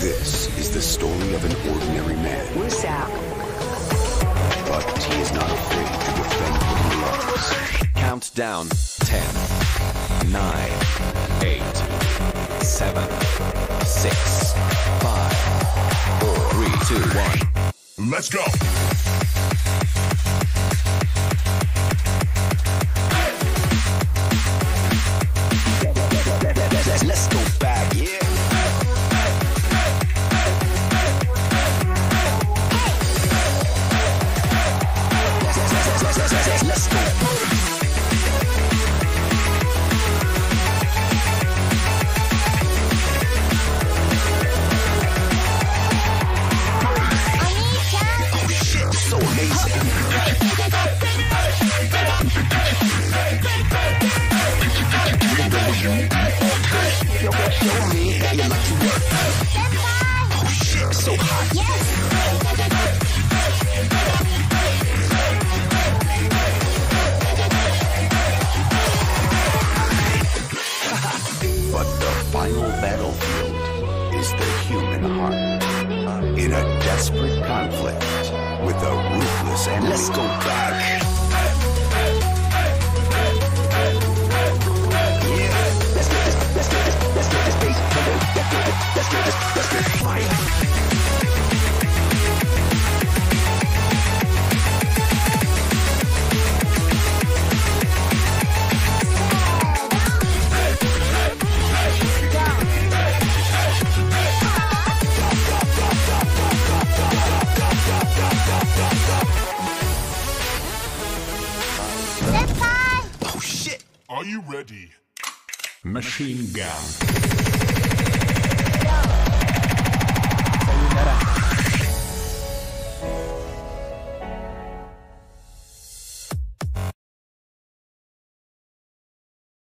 This is the story of an ordinary man. Wusak. But he is not afraid to defend what he loves. Count down 10, 9, 8, 7, 6, 5, 4, 3, 2, 1. Let's go. But the final battlefield is the human heart. Uh, in a desperate conflict with a ruthless enemy. Let's go back. Are you ready? Machine gun.